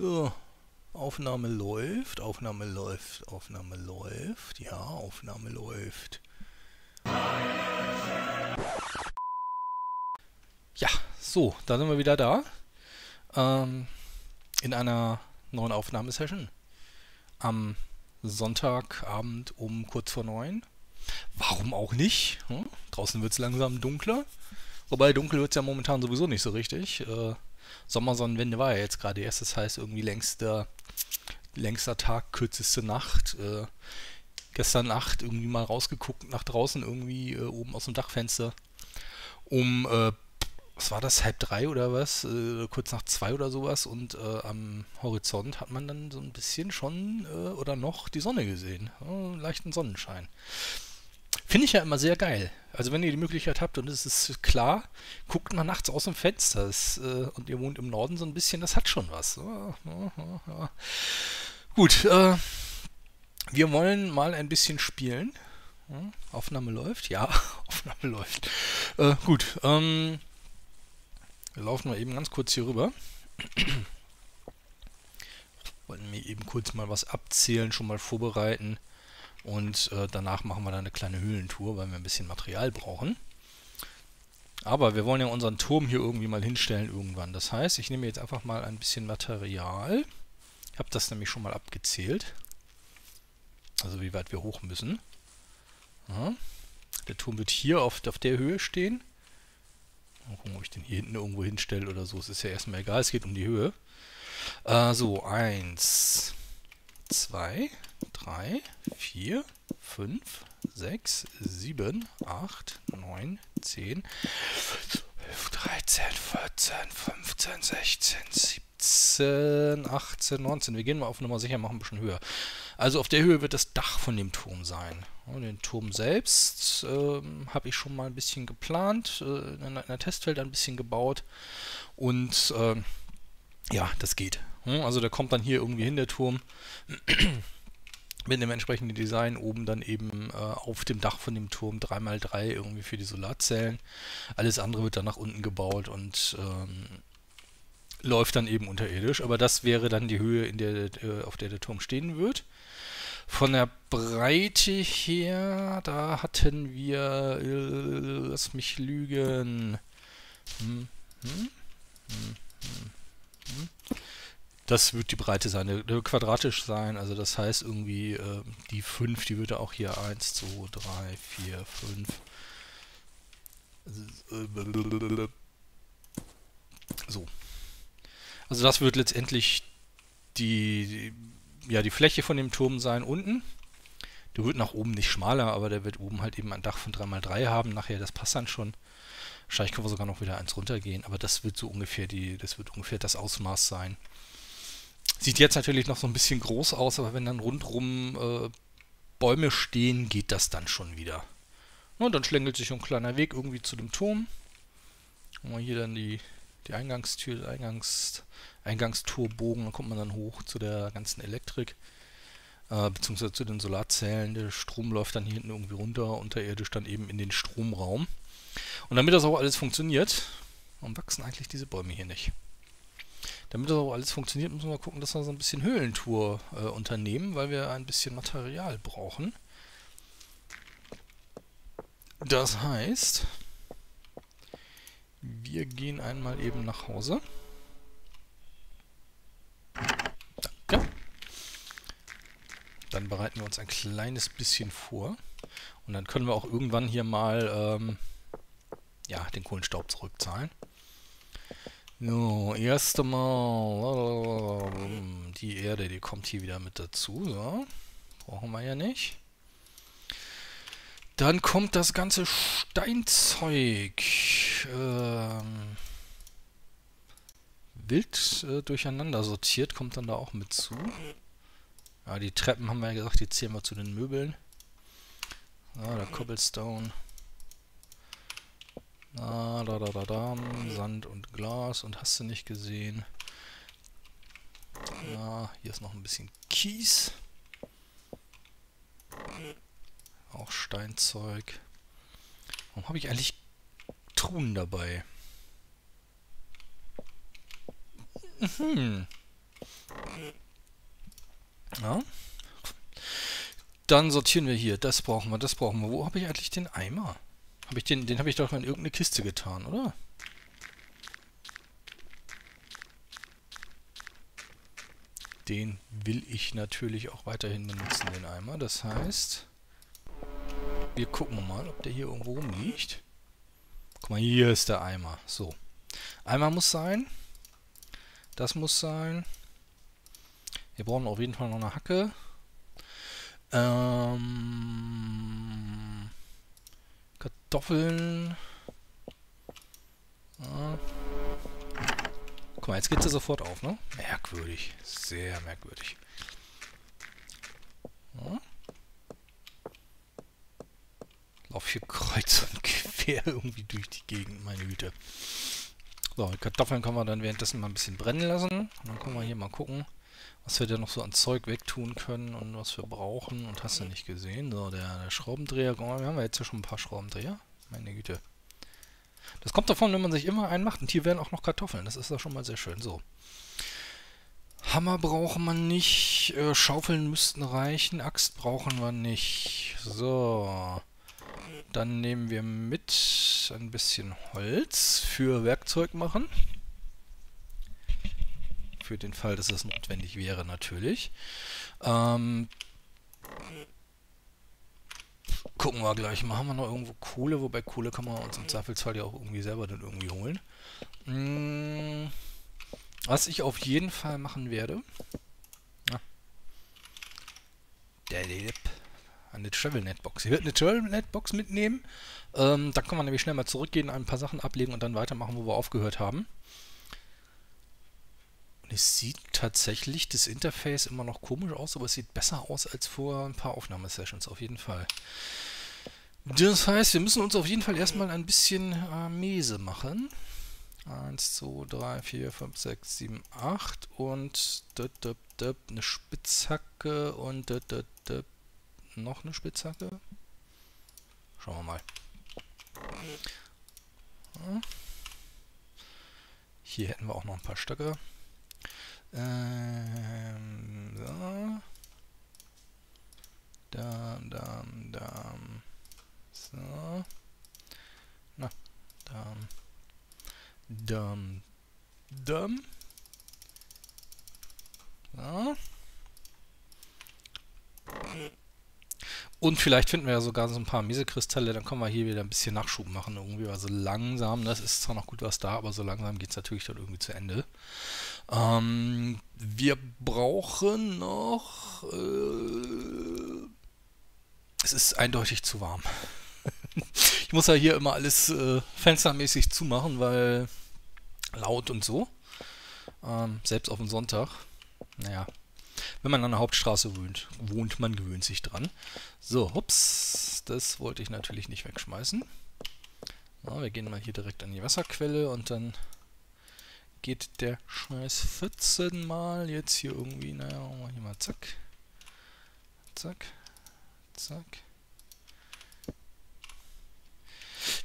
So, Aufnahme läuft, Aufnahme läuft, Aufnahme läuft, ja, Aufnahme läuft. Ja, so, da sind wir wieder da. Ähm, in einer neuen Aufnahmesession. Am Sonntagabend um kurz vor neun. Warum auch nicht? Hm? Draußen wird es langsam dunkler. Wobei dunkel wird es ja momentan sowieso nicht so richtig. Äh, Sommersonnenwende war ja jetzt gerade erst, das heißt irgendwie längster, längster Tag, kürzeste Nacht. Äh, gestern Nacht irgendwie mal rausgeguckt nach draußen irgendwie äh, oben aus dem Dachfenster. Um, äh, was war das, halb drei oder was, äh, kurz nach zwei oder sowas. Und äh, am Horizont hat man dann so ein bisschen schon äh, oder noch die Sonne gesehen, leichten Sonnenschein. Finde ich ja immer sehr geil. Also wenn ihr die Möglichkeit habt und es ist klar, guckt mal nachts aus dem Fenster das, äh, und ihr wohnt im Norden so ein bisschen, das hat schon was. Ja, ja, ja. Gut, äh, wir wollen mal ein bisschen spielen. Aufnahme läuft? Ja, Aufnahme läuft. Äh, gut, ähm, wir laufen mal eben ganz kurz hier rüber. Wollten mir eben kurz mal was abzählen, schon mal vorbereiten. Und äh, danach machen wir dann eine kleine Höhlentour, weil wir ein bisschen Material brauchen. Aber wir wollen ja unseren Turm hier irgendwie mal hinstellen irgendwann. Das heißt, ich nehme jetzt einfach mal ein bisschen Material. Ich habe das nämlich schon mal abgezählt. Also wie weit wir hoch müssen. Ja. Der Turm wird hier auf, auf der Höhe stehen. Mal gucken, ob ich den hier hinten irgendwo hinstelle oder so. Es ist ja erstmal egal, es geht um die Höhe. Äh, so, eins, zwei, 3, 4, 5, 6, 7, 8, 9, 10, 12, 13, 14, 15, 16, 17, 18, 19. Wir gehen mal auf Nummer sicher, machen ein bisschen höher. Also auf der Höhe wird das Dach von dem Turm sein. Und den Turm selbst ähm, habe ich schon mal ein bisschen geplant, äh, in einer Testfeld ein bisschen gebaut. Und äh, ja, das geht. Also der kommt dann hier irgendwie hin, der Turm mit dem entsprechenden Design oben dann eben äh, auf dem Dach von dem Turm 3x3 irgendwie für die Solarzellen. Alles andere wird dann nach unten gebaut und ähm, läuft dann eben unterirdisch. Aber das wäre dann die Höhe, in der, äh, auf der der Turm stehen wird. Von der Breite her, da hatten wir, äh, lass mich lügen, hm, hm, hm, hm, hm. Das wird die Breite sein, der, quadratisch sein, also das heißt irgendwie äh, die 5, die würde auch hier 1, 2, 3, 4, 5. So. Also das wird letztendlich die, ja, die Fläche von dem Turm sein unten. Der wird nach oben nicht schmaler, aber der wird oben halt eben ein Dach von 3x3 haben. Nachher, das passt dann schon. Wahrscheinlich können wir sogar noch wieder eins runtergehen, aber das wird so ungefähr die, das wird ungefähr das Ausmaß sein. Sieht jetzt natürlich noch so ein bisschen groß aus, aber wenn dann rundrum äh, Bäume stehen, geht das dann schon wieder. Und dann schlängelt sich ein kleiner Weg irgendwie zu dem Turm. Und hier dann die, die Eingangstür, Eingangs, Eingangstorbogen, dann kommt man dann hoch zu der ganzen Elektrik. Äh, beziehungsweise zu den Solarzellen. Der Strom läuft dann hier hinten irgendwie runter, unterirdisch dann eben in den Stromraum. Und damit das auch alles funktioniert, warum wachsen eigentlich diese Bäume hier nicht? Damit das auch alles funktioniert, müssen wir gucken, dass wir so ein bisschen Höhlentour äh, unternehmen, weil wir ein bisschen Material brauchen. Das heißt, wir gehen einmal eben nach Hause. Danke. Dann bereiten wir uns ein kleines bisschen vor. Und dann können wir auch irgendwann hier mal ähm, ja, den Kohlenstaub zurückzahlen. So, erst einmal die Erde, die kommt hier wieder mit dazu. So. Brauchen wir ja nicht. Dann kommt das ganze Steinzeug. Ähm, wild äh, durcheinander sortiert, kommt dann da auch mit zu. Ja, die Treppen haben wir ja gesagt, die zählen wir zu den Möbeln. Ja, der Cobblestone. Ah, da, da, da, da. Sand und Glas und hast du nicht gesehen. Ja, hier ist noch ein bisschen Kies. Auch Steinzeug. Warum habe ich eigentlich Truhen dabei? Hm. Ja. Dann sortieren wir hier. Das brauchen wir, das brauchen wir. Wo habe ich eigentlich den Eimer? Habe ich den, den habe ich doch in irgendeine Kiste getan, oder? Den will ich natürlich auch weiterhin benutzen, den Eimer. Das heißt, wir gucken mal, ob der hier irgendwo rumliegt. Guck mal, hier ist der Eimer. So. Eimer muss sein. Das muss sein. Wir brauchen auf jeden Fall noch eine Hacke. Ähm, Kartoffeln. Ja. Guck mal, jetzt geht sie sofort auf, ne? Merkwürdig. Sehr merkwürdig. Ja. Lauf hier kreuz und quer irgendwie durch die Gegend, meine Güte. So, die Kartoffeln können wir dann währenddessen mal ein bisschen brennen lassen. Und dann können wir hier mal gucken, was wir da noch so an Zeug wegtun können und was wir brauchen. Und hast du nicht gesehen? So, der, der Schraubendreher. Guck mal, wir haben ja jetzt ja schon ein paar Schraubendreher. Meine Güte. Das kommt davon, wenn man sich immer einen macht. Und hier werden auch noch Kartoffeln. Das ist doch schon mal sehr schön. So. Hammer brauchen wir nicht. Äh, Schaufeln müssten reichen. Axt brauchen wir nicht. So. Dann nehmen wir mit ein bisschen Holz für Werkzeug machen. Für den Fall, dass es notwendig wäre, natürlich. Ähm, Gucken wir gleich mal. Haben wir noch irgendwo Kohle? Wobei Kohle kann man uns im Zweifelsfall ja auch irgendwie selber dann irgendwie holen. Hm, was ich auf jeden Fall machen werde. Ja. Eine Travel-Net-Box. Ich werde eine Travel-Net-Box mitnehmen. Ähm, da kann man nämlich schnell mal zurückgehen, ein paar Sachen ablegen und dann weitermachen, wo wir aufgehört haben. Und es sieht tatsächlich das Interface immer noch komisch aus, aber es sieht besser aus als vor ein paar Aufnahmesessions, auf jeden Fall. Das heißt, wir müssen uns auf jeden Fall erstmal ein bisschen äh, Mese machen. 1, 2, 3, 4, 5, 6, 7, 8 und döp, döp, döp, eine Spitzhacke und döp, döp, döp, noch eine Spitzhacke. Schauen wir mal. Hier hätten wir auch noch ein paar Stöcke. Ähm, so. Dam, dam, dam. So. Na, dam. Dam. Dam. So. Und vielleicht finden wir ja sogar so ein paar Miesekristalle, dann können wir hier wieder ein bisschen Nachschub machen irgendwie. Also langsam, das ist zwar noch gut was da, aber so langsam geht es natürlich dann irgendwie zu Ende. Ähm, wir brauchen noch... Äh, es ist eindeutig zu warm. ich muss ja hier immer alles äh, fenstermäßig zumachen, weil laut und so. Ähm, selbst auf dem Sonntag. Naja, wenn man an der Hauptstraße wohnt, wohnt, man gewöhnt sich dran. So, hups, das wollte ich natürlich nicht wegschmeißen. Ja, wir gehen mal hier direkt an die Wasserquelle und dann geht der scheiß 14 mal jetzt hier irgendwie, naja, machen wir hier mal zack, zack, zack.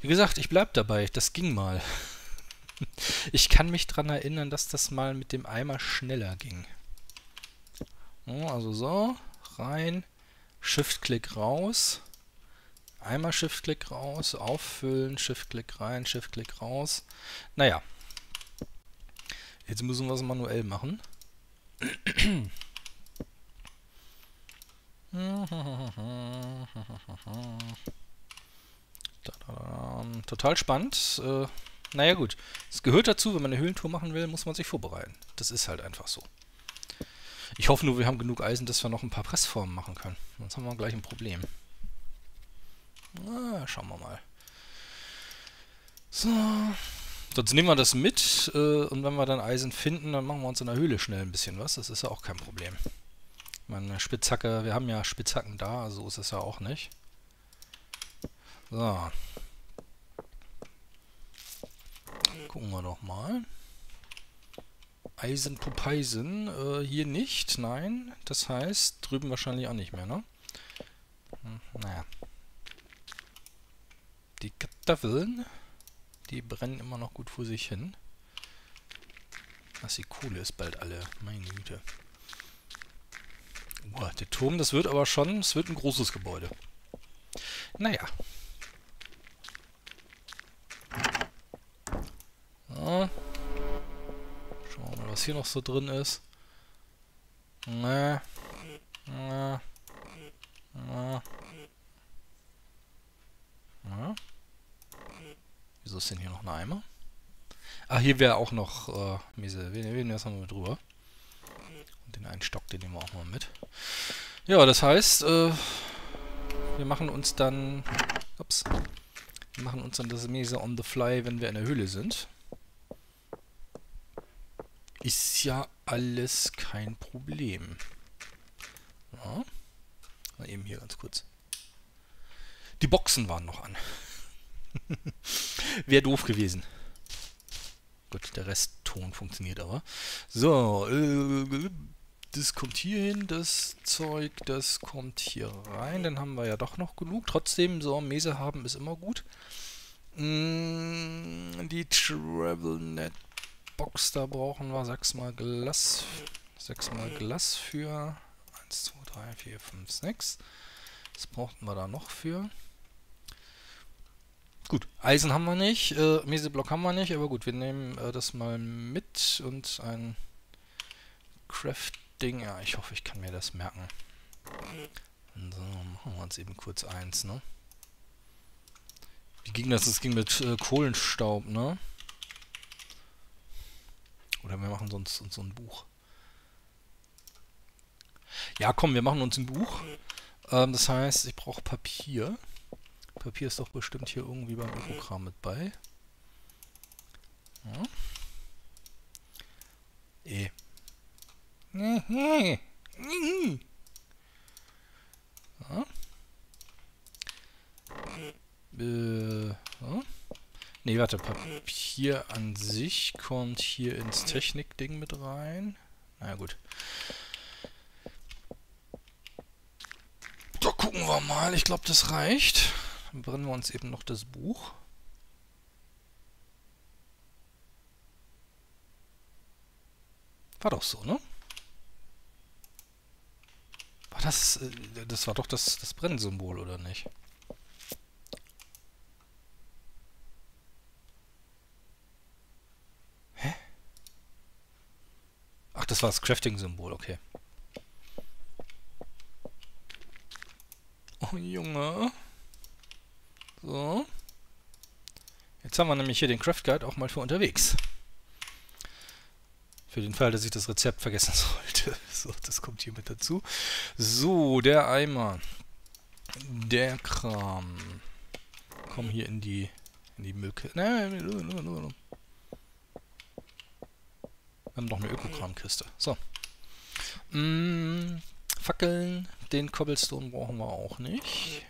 Wie gesagt, ich bleib dabei, das ging mal. Ich kann mich daran erinnern, dass das mal mit dem Eimer schneller ging. Also so, rein, Shift-Klick raus, einmal Shift-Klick raus, auffüllen, Shift-Klick rein, Shift-Klick raus. Naja, jetzt müssen wir es manuell machen. Total spannend. Äh, naja gut, es gehört dazu, wenn man eine Höhlentour machen will, muss man sich vorbereiten. Das ist halt einfach so. Ich hoffe nur, wir haben genug Eisen, dass wir noch ein paar Pressformen machen können. Sonst haben wir gleich ein Problem. Na, schauen wir mal. So. Sonst nehmen wir das mit äh, und wenn wir dann Eisen finden, dann machen wir uns in der Höhle schnell ein bisschen was. Das ist ja auch kein Problem. Meine Spitzhacke, wir haben ja Spitzhacken da, so ist es ja auch nicht. So. Gucken wir doch mal. Eisenpupeisen. Äh, hier nicht, nein. Das heißt, drüben wahrscheinlich auch nicht mehr, ne? Hm, naja. Die Kartoffeln, die brennen immer noch gut vor sich hin. Was die Kohle ist bald alle, meine Güte. Boah, der Turm, das wird aber schon, es wird ein großes Gebäude. Naja. Ja. Schauen wir mal, was hier noch so drin ist. Na. Na. Na. Wieso ist denn hier noch ein Eimer? Ah, hier wäre auch noch äh, Miese. Wen, wen lassen wir mal drüber. Und den einen Stock, den nehmen wir auch mal mit. Ja, das heißt, äh, wir machen uns dann... Ups. Wir machen uns dann das Mese on the fly, wenn wir in der Höhle sind. Ist ja alles kein Problem. Ja. Mal eben hier ganz kurz. Die Boxen waren noch an. Wäre doof gewesen. Gut, der Restton funktioniert aber. So, äh, das kommt hier hin, das Zeug, das kommt hier rein. Dann haben wir ja doch noch genug. Trotzdem, so Mese haben ist immer gut. Mm, die TravelNet Box, da brauchen wir sechsmal Glas. Sechsmal Glas für 1, 2, 3, 4, 5, 6. Was brauchten wir da noch für? Gut, Eisen haben wir nicht, äh, Meseblock haben wir nicht, aber gut, wir nehmen äh, das mal mit und ein Crafting, ja, ich hoffe, ich kann mir das merken. So, machen wir uns eben kurz eins, ne? Wie ging das? Das ging mit äh, Kohlenstaub, ne? Oder wir machen sonst uns so ein Buch. Ja, komm, wir machen uns ein Buch. Ähm, das heißt, ich brauche Papier. Papier ist doch bestimmt hier irgendwie beim Ökokram mit bei. Ja. E. Ja. Äh, ja. Ne, warte, Papier an sich kommt hier ins Technik-Ding mit rein. Na ja, gut. Da gucken wir mal. Ich glaube, das reicht. Brennen wir uns eben noch das Buch. War doch so, ne? War das, äh, das war doch das, das Brennsymbol, oder nicht? Hä? Ach, das war das Crafting-Symbol, okay. Oh, Junge. So. Jetzt haben wir nämlich hier den Craft Guide auch mal für unterwegs. Für den Fall, dass ich das Rezept vergessen sollte. So, das kommt hier mit dazu. So, der Eimer. Der Kram. Komm hier in die in die Müllke. Nein, nur, nur, nur. Wir haben noch eine Ökokramkiste. So. Mm, Fackeln. Den Cobblestone brauchen wir auch nicht.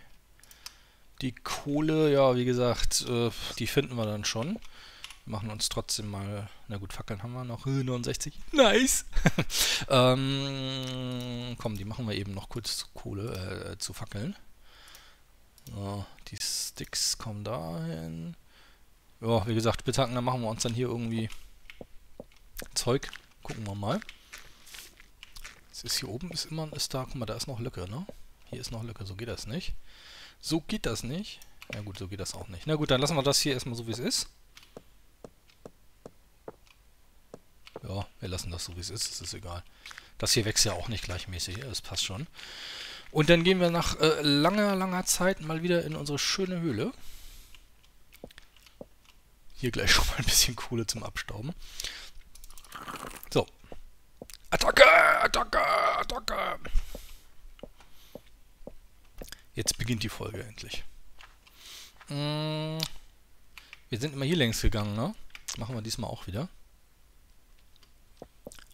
Die Kohle, ja, wie gesagt, äh, die finden wir dann schon. Machen uns trotzdem mal, na gut, Fackeln haben wir noch, 69, nice! ähm, komm, die machen wir eben noch kurz zu Kohle, äh, zu Fackeln. So, die Sticks kommen dahin. Ja, wie gesagt, Spitzhacken, dann machen wir uns dann hier irgendwie Zeug. Gucken wir mal. Es ist hier oben, ist immer, ist da, guck mal, da ist noch Lücke, ne? Hier ist noch Lücke, so geht das nicht. So geht das nicht. Ja gut, so geht das auch nicht. Na gut, dann lassen wir das hier erstmal so, wie es ist. Ja, wir lassen das so, wie es ist. Das ist egal. Das hier wächst ja auch nicht gleichmäßig. Das passt schon. Und dann gehen wir nach äh, langer, langer Zeit mal wieder in unsere schöne Höhle. Hier gleich schon mal ein bisschen Kohle zum Abstauben. So. Attacke! Attacke! Attacke! Jetzt beginnt die Folge endlich. Mm, wir sind immer hier längs gegangen, ne? Das machen wir diesmal auch wieder.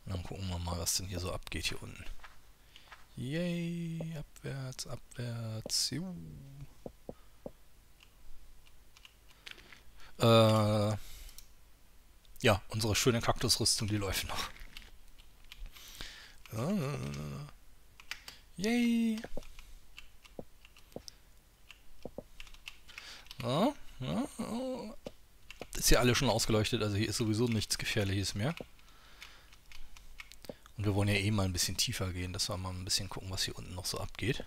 Und dann gucken wir mal, was denn hier so abgeht hier unten. Yay, abwärts, abwärts. Juhu. Äh, ja, unsere schöne Kaktusrüstung, die läuft noch. Uh, yay. Ja, ja. Ist hier alle schon ausgeleuchtet, also hier ist sowieso nichts Gefährliches mehr. Und wir wollen ja eh mal ein bisschen tiefer gehen, dass wir mal ein bisschen gucken, was hier unten noch so abgeht.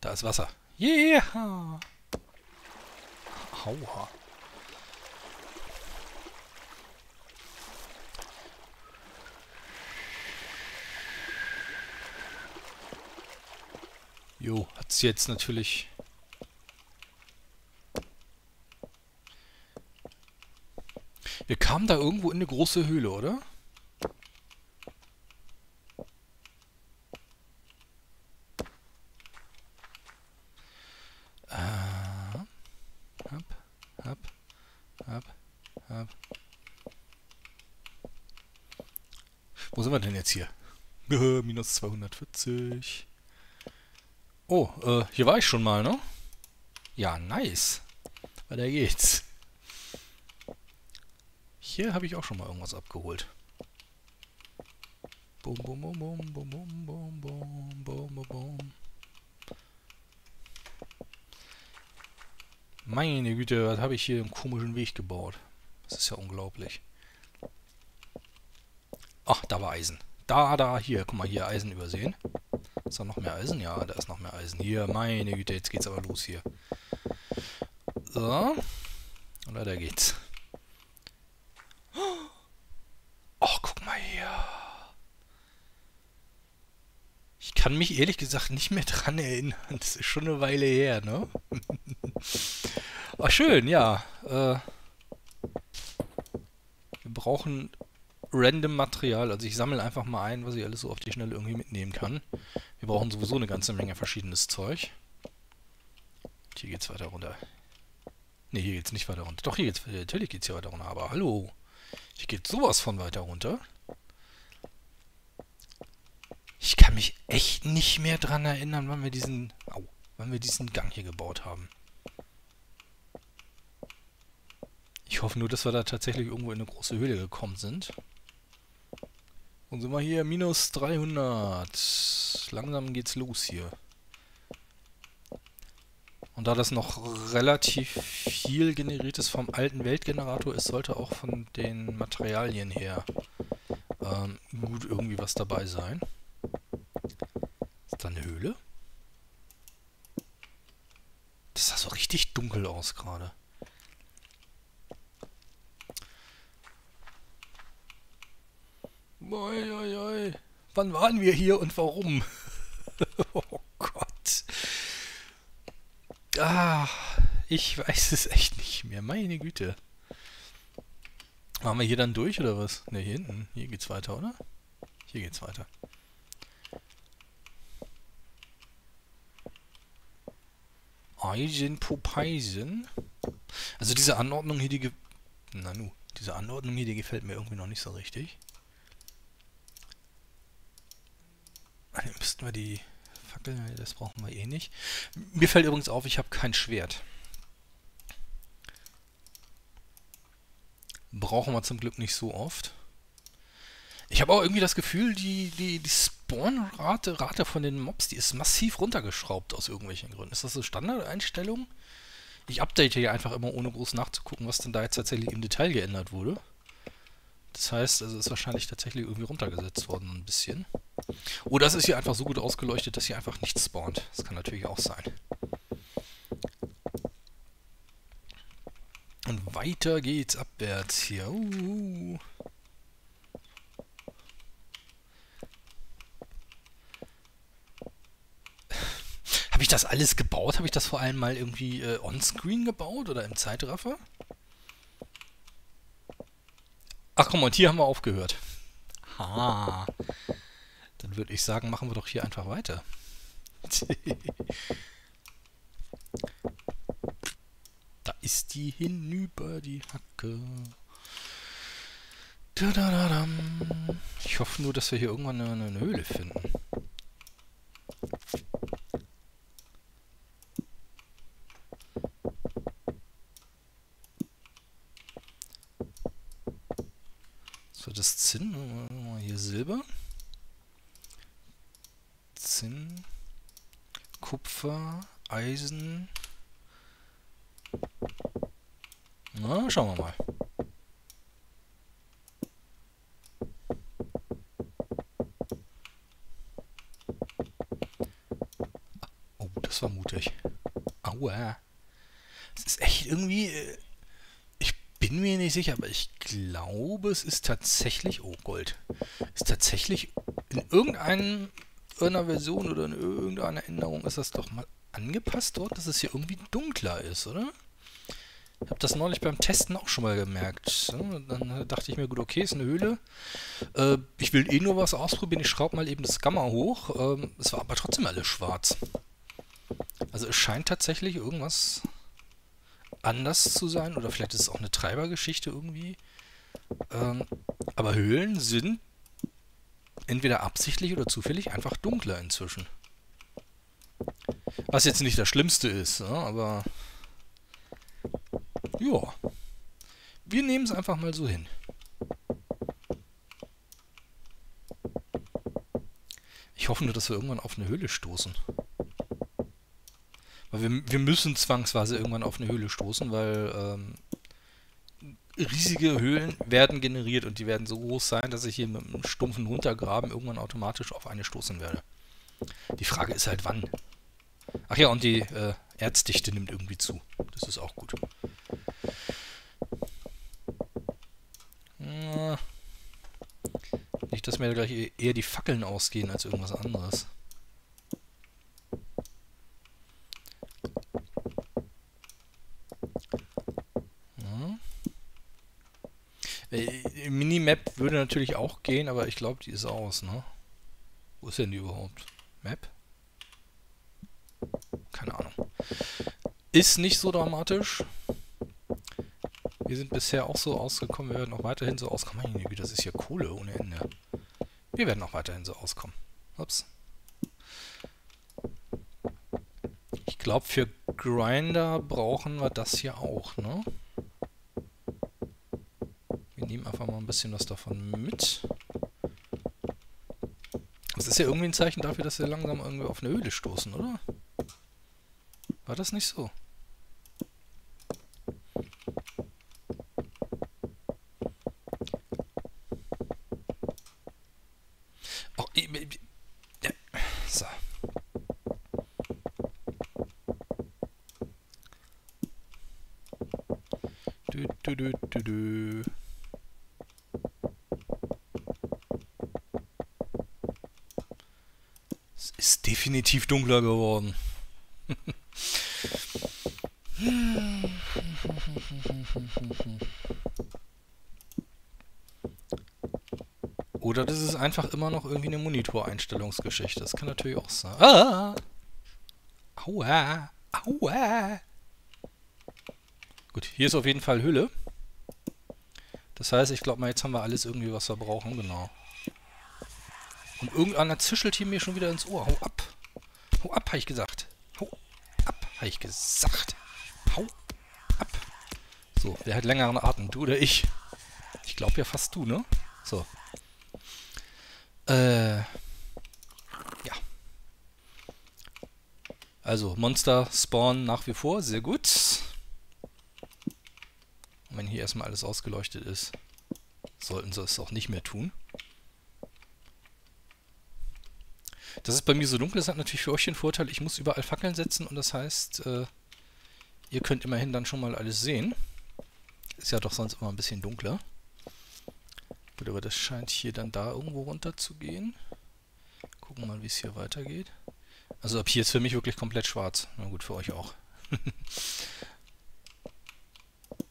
Da ist Wasser. Yeah! Aua. Jo, hat es jetzt natürlich... Wir kamen da irgendwo in eine große Höhle, oder? Wo sind wir denn jetzt hier? Minus 240. Oh, äh, hier war ich schon mal, ne? Ja, nice. Weiter geht's. Hier habe ich auch schon mal irgendwas abgeholt. Bum, bum, bum, bum, bum, bum, bum, bum, bum, bum, bum. Meine Güte, was habe ich hier einen komischen Weg gebaut? Das ist ja unglaublich. Ach, da war Eisen. Da, da, hier. Guck mal, hier Eisen übersehen. Ist da noch mehr Eisen? Ja, da ist noch mehr Eisen. Hier, meine Güte, jetzt geht's aber los hier. So. Und weiter geht's. Ach, guck mal hier. Ich kann mich ehrlich gesagt nicht mehr dran erinnern. Das ist schon eine Weile her, ne? Ach, schön, ja. Äh, wir brauchen random Material. Also ich sammle einfach mal ein, was ich alles so auf die Schnelle irgendwie mitnehmen kann. Wir brauchen sowieso eine ganze Menge verschiedenes Zeug. Hier geht's weiter runter. Ne, hier geht's nicht weiter runter. Doch, hier geht's, natürlich geht's hier weiter runter. Aber hallo, hier geht sowas von weiter runter. Ich kann mich echt nicht mehr dran erinnern, wann wir diesen, au, wann wir diesen Gang hier gebaut haben. Ich hoffe nur, dass wir da tatsächlich irgendwo in eine große Höhle gekommen sind. Und sind wir hier, minus 300. Langsam geht's los hier. Und da das noch relativ viel generiert ist vom alten Weltgenerator ist, sollte auch von den Materialien her ähm, gut irgendwie was dabei sein. Ist da eine Höhle? Das sah so richtig dunkel aus gerade. Oi, oi, oi. Wann waren wir hier und warum? oh Gott. Ah, ich weiß es echt nicht mehr. Meine Güte. Waren wir hier dann durch oder was? Ne, hier hinten. Hier geht's weiter, oder? Hier geht's weiter. Eisen Popeisen. Also diese Anordnung hier, die... Na nu, diese Anordnung hier, die gefällt mir irgendwie noch nicht so richtig. Dann müssten wir die Fackel, das brauchen wir eh nicht. Mir fällt übrigens auf, ich habe kein Schwert. Brauchen wir zum Glück nicht so oft. Ich habe auch irgendwie das Gefühl, die, die, die Spawn-Rate Rate von den Mobs, die ist massiv runtergeschraubt aus irgendwelchen Gründen. Ist das so Standardeinstellung? Ich update hier einfach immer, ohne groß nachzugucken, was denn da jetzt tatsächlich im Detail geändert wurde. Das heißt, also ist wahrscheinlich tatsächlich irgendwie runtergesetzt worden ein bisschen. Oder es ist hier einfach so gut ausgeleuchtet, dass hier einfach nichts spawnt. Das kann natürlich auch sein. Und weiter geht's abwärts hier. Uh. Habe ich das alles gebaut? Habe ich das vor allem mal irgendwie äh, onscreen gebaut oder im Zeitraffer? Ach komm, und hier haben wir aufgehört. Ha. Dann würde ich sagen, machen wir doch hier einfach weiter. da ist die hinüber, die Hacke. Ich hoffe nur, dass wir hier irgendwann eine, eine Höhle finden. hier Silber, Zinn, Kupfer, Eisen. Na, schauen wir mal. Oh, das war mutig. Aua. Es ist echt irgendwie... Äh, ich bin mir nicht sicher, aber ich glaube, es ist tatsächlich... Oh, Gold. Ist tatsächlich in irgendeiner Version oder in irgendeiner Änderung ist das doch mal angepasst dort, dass es hier irgendwie dunkler ist, oder? Ich habe das neulich beim Testen auch schon mal gemerkt. Dann dachte ich mir, gut, okay, ist eine Höhle. Äh, ich will eh nur was ausprobieren. Ich schraube mal eben das Gamma hoch. Ähm, es war aber trotzdem alles schwarz. Also es scheint tatsächlich irgendwas anders zu sein. Oder vielleicht ist es auch eine Treibergeschichte irgendwie. Ähm, aber Höhlen sind entweder absichtlich oder zufällig einfach dunkler inzwischen. Was jetzt nicht das Schlimmste ist, ne? aber ja. Wir nehmen es einfach mal so hin. Ich hoffe nur, dass wir irgendwann auf eine Höhle stoßen. Weil wir, wir müssen zwangsweise irgendwann auf eine Höhle stoßen, weil ähm, riesige Höhlen werden generiert und die werden so groß sein, dass ich hier mit einem stumpfen Runtergraben irgendwann automatisch auf eine stoßen werde. Die Frage ist halt wann. Ach ja, und die äh, Erzdichte nimmt irgendwie zu. Das ist auch gut. Nicht, dass mir gleich eher die Fackeln ausgehen als irgendwas anderes. Äh, Minimap würde natürlich auch gehen, aber ich glaube, die ist aus, ne? Wo ist denn die überhaupt? Map? Keine Ahnung. Ist nicht so dramatisch. Wir sind bisher auch so ausgekommen, wir werden auch weiterhin so auskommen. Meine Güte, das ist hier Kohle ohne Ende. Wir werden auch weiterhin so auskommen. Ups. Ich glaube, für Grinder brauchen wir das hier auch, ne? Wir nehmen einfach mal ein bisschen was davon mit. Das ist ja irgendwie ein Zeichen dafür, dass wir langsam irgendwie auf eine Höhle stoßen, oder? War das nicht so? Du, du, du, du. Es ist definitiv dunkler geworden. Oder das ist einfach immer noch irgendwie eine Monitoreinstellungsgeschichte. Das kann natürlich auch sein. Ah! Aua! Aua! Gut, hier ist auf jeden Fall Hülle. Das heißt, ich glaube mal, jetzt haben wir alles irgendwie, was wir brauchen. Genau. Und irgendeiner zischelt hier mir schon wieder ins Ohr. Hau ab. Hau ab, habe ich gesagt. Hau ab, habe ich gesagt. Hau ab. So, wer hat längeren Atem? Du oder ich? Ich glaube ja fast du, ne? So. Äh. Ja. Also, Monster spawnen nach wie vor. Sehr gut. Und wenn hier erstmal alles ausgeleuchtet ist, sollten sie es auch nicht mehr tun. Das ist bei mir so dunkel, das hat natürlich für euch den Vorteil, ich muss überall Fackeln setzen und das heißt, äh, ihr könnt immerhin dann schon mal alles sehen. Ist ja doch sonst immer ein bisschen dunkler. Gut, aber das scheint hier dann da irgendwo runter zu gehen. Gucken mal, wie es hier weitergeht. Also ab hier ist für mich wirklich komplett schwarz. Na gut, für euch auch.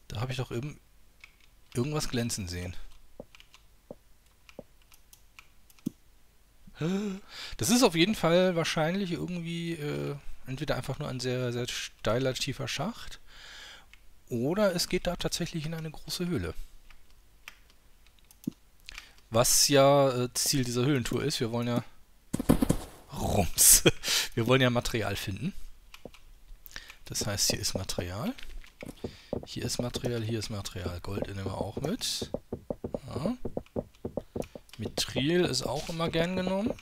Da habe ich doch eben irgendwas glänzen sehen. Das ist auf jeden Fall wahrscheinlich irgendwie äh, entweder einfach nur ein sehr, sehr steiler, tiefer Schacht oder es geht da tatsächlich in eine große Höhle. Was ja äh, Ziel dieser Höhlentour ist. Wir wollen ja... Rums. Wir wollen ja Material finden. Das heißt, hier ist Material. Hier ist Material, hier ist Material. Gold nehmen wir auch mit. Ja. Mithril ist auch immer gern genommen.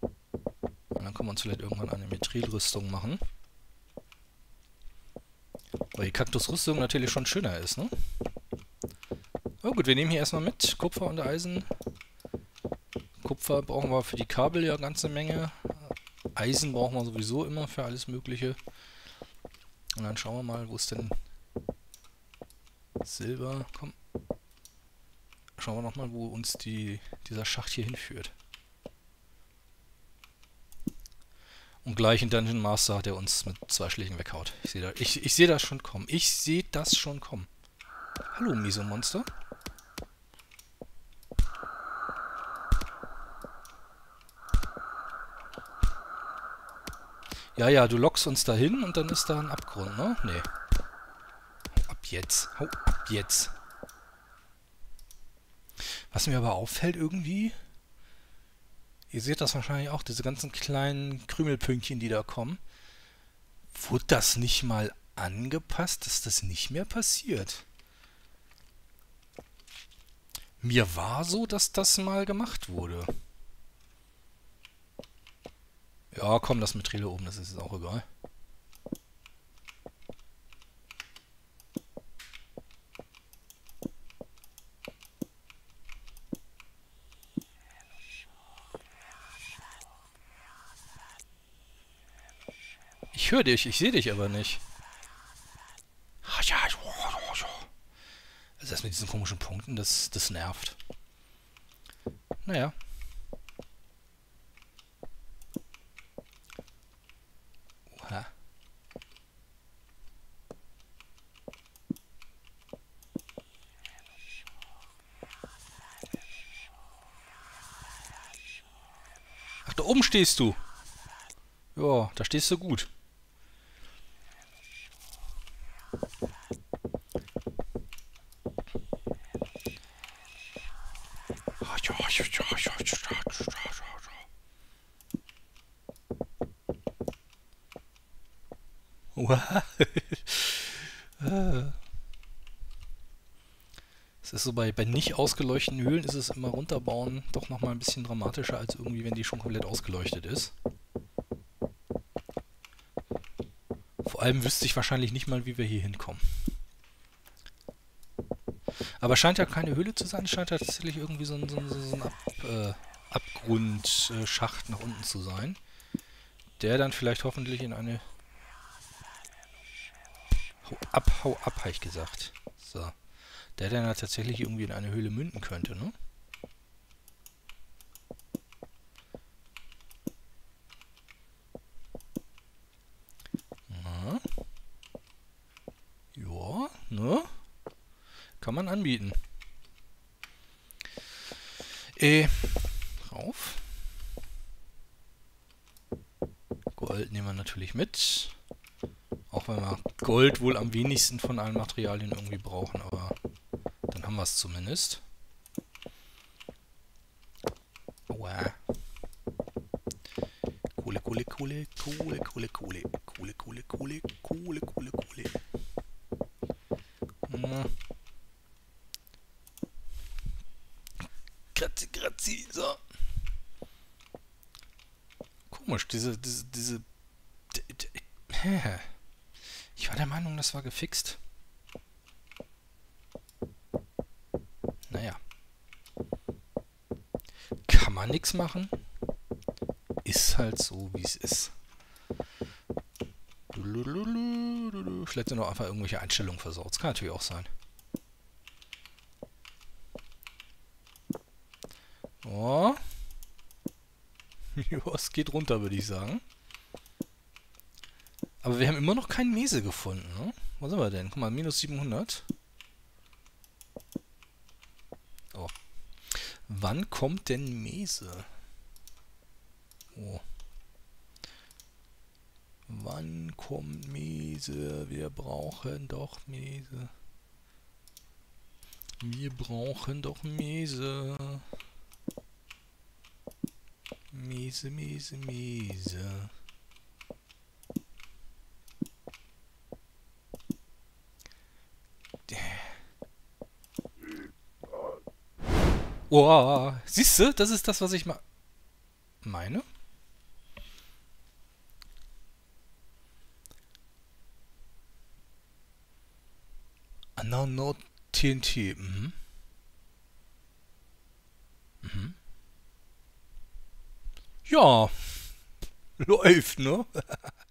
Und dann können wir uns vielleicht irgendwann eine Mithrilrüstung machen. Weil die Kaktusrüstung natürlich schon schöner ist, ne? Oh gut, wir nehmen hier erstmal mit Kupfer und Eisen. Kupfer brauchen wir für die Kabel ja ganze Menge. Eisen brauchen wir sowieso immer für alles mögliche. Und dann schauen wir mal, wo ist denn Silber? Komm. Schauen wir nochmal, wo uns die, dieser Schacht hier hinführt. Und gleich in Dungeon Master hat er uns mit zwei Schlägen weghaut. Ich sehe da, ich, ich seh das schon kommen. Ich sehe das schon kommen. Hallo, Miso-Monster. Ja, ja, du lockst uns dahin und dann ist da ein Abgrund, ne? Nee. Hau ab jetzt. Hau ab jetzt. Was mir aber auffällt irgendwie, ihr seht das wahrscheinlich auch, diese ganzen kleinen Krümelpünktchen, die da kommen, wurde das nicht mal angepasst, dass das nicht mehr passiert? Mir war so, dass das mal gemacht wurde. Ja, komm, lass mit Trille oben, das ist auch egal. Ich höre dich, ich sehe dich aber nicht. Also das mit diesen komischen Punkten, das, das nervt. Naja. oben stehst du. Ja, da stehst du gut. So bei, bei nicht ausgeleuchteten Höhlen ist es immer runterbauen doch nochmal ein bisschen dramatischer, als irgendwie, wenn die schon komplett ausgeleuchtet ist. Vor allem wüsste ich wahrscheinlich nicht mal, wie wir hier hinkommen. Aber scheint ja keine Höhle zu sein, scheint ja tatsächlich irgendwie so ein, so ein, so ein Ab, äh, Abgrundschacht nach unten zu sein. Der dann vielleicht hoffentlich in eine... Hau ab, hau ab, habe ich gesagt. So. Der dann ja tatsächlich irgendwie in eine Höhle münden könnte, ne? Ja, ne? Kann man anbieten. Äh, rauf. Gold nehmen wir natürlich mit. Auch wenn wir Gold wohl am wenigsten von allen Materialien irgendwie brauchen, aber haben wir es zumindest. Aua. Kohle, Kohle, Kohle, Kohle, Kohle, Kohle, Kohle, Kohle, Kohle, Kohle, Kohle, Kohle. Hm. Grazi, grazi, so. Komisch, diese, diese, diese... Ich war der Meinung, das war gefixt. Nichts machen. Ist halt so, wie es ist. Vielleicht sind noch einfach irgendwelche Einstellungen versaut. Das kann natürlich auch sein. Oh. ja, es geht runter, würde ich sagen. Aber wir haben immer noch keinen Mese gefunden, ne? Wo sind wir denn? Guck mal, minus 700. Wann kommt denn Mese? Oh. Wann kommt Mese? Wir brauchen doch Mese. Wir brauchen doch Mese. Mese, Mese, Mese. Oh, siehst du, das ist das, was ich ma meine. Unknown TNT. Mhm. Mhm. Ja, läuft, ne?